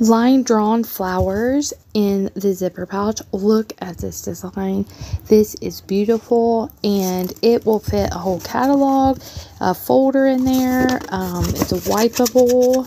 line drawn flowers in the zipper pouch. Look at this design. This is beautiful and it will fit a whole catalog, a folder in there. Um, it's a wipeable